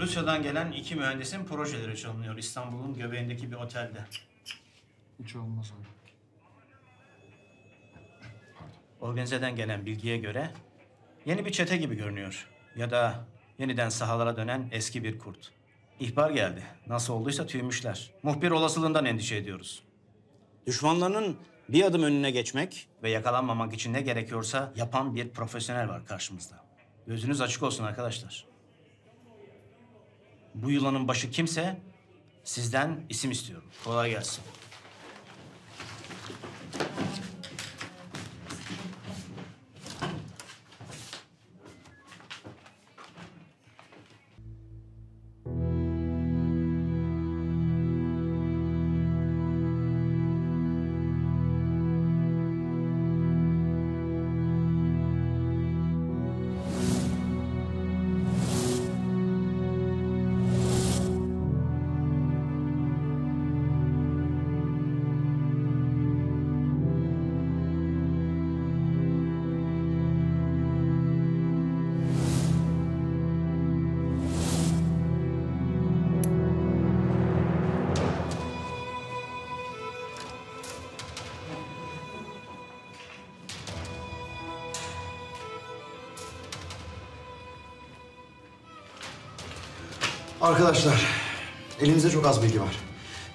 Rusya'dan gelen iki mühendisin projeleri çalınıyor İstanbul'un göbeğindeki bir otelde. Hiç olmaz abi. Organizeden gelen bilgiye göre yeni bir çete gibi görünüyor. Ya da yeniden sahalara dönen eski bir kurt. İhbar geldi. Nasıl olduysa tüymüşler. Muhbir olasılığından endişe ediyoruz. Düşmanlarının bir adım önüne geçmek ve yakalanmamak için ne gerekiyorsa yapan bir profesyonel var karşımızda. Gözünüz açık olsun arkadaşlar. Bu yılanın başı kimse sizden isim istiyorum. Kolay gelsin. Arkadaşlar, elimizde çok az bilgi var.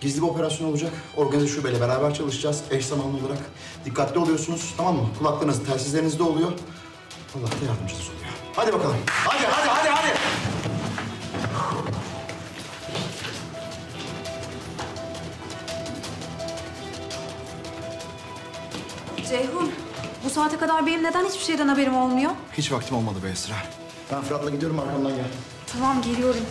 Gizli bir operasyon olacak. Organize şubeyle beraber çalışacağız. Eş zamanlı olarak. Dikkatli oluyorsunuz, tamam mı? Kulaklarınız, telsizlerinizde oluyor. Allah da yardımcınız oluyor. Hadi bakalım. Hadi, hadi, hadi, hadi. Ceyhun, bu saate kadar benim neden hiçbir şeyden haberim olmuyor? Hiç vaktim olmadı be Esra. Ben Fırat'la gidiyorum, arkamdan gel. Tamam, geliyorum.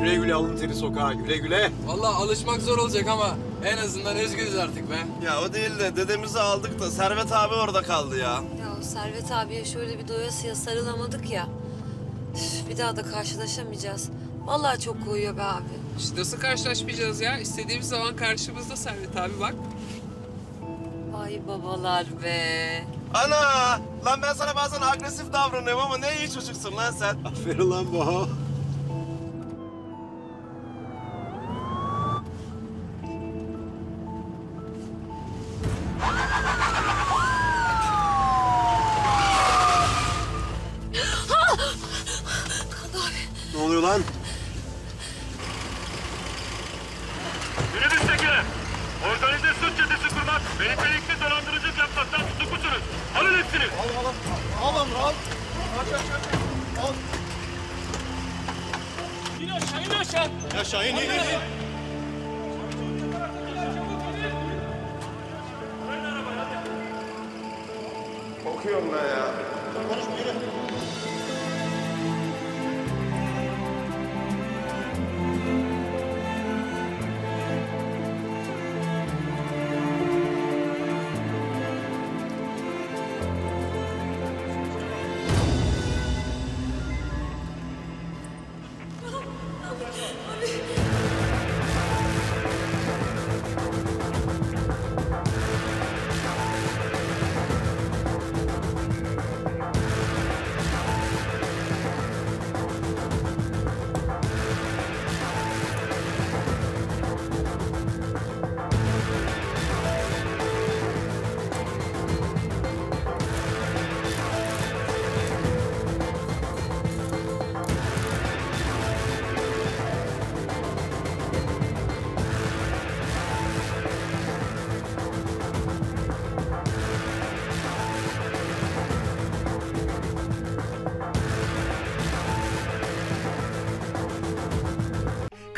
Güle güle alın teri sokağa güle güle. Vallahi alışmak zor olacak ama en azından özgürüz artık be. Ya o değil de dedemizi aldık da Servet abi orada kaldı ya. Ya o Servet abiye şöyle bir doyasıya sarılamadık ya. Üf, bir daha da karşılaşamayacağız. Vallahi çok koyuyor be abi. İşte nasıl karşılaşmayacağız ya? İstediğimiz zaman karşımızda Servet abi bak. Ay babalar be. Ana! Lan ben sana bazen agresif davranıyorum ama ne iyi çocuksun lan sen. Aferin lan bu. Oluyor lan? Minibüstekiler, organize suç çetesi kurmak, beni pelikli dolandırıcılık yapmaktan tutuklusunuz. Alın hepsini. Ya Şahin iyi değil. Korkuyorum ben ya. Konuşma yürü.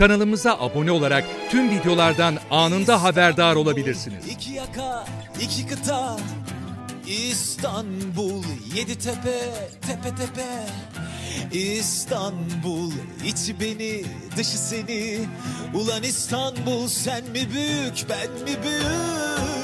Kanalımıza abone olarak tüm videolardan anında haberdar olabilirsiniz. İki yaka, iki kıta, İstanbul, yedi tepe, tepe tepe. İstanbul, içi beni, dışı seni. Ulan İstanbul, sen mi büyük, ben mi büyük?